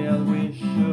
We should.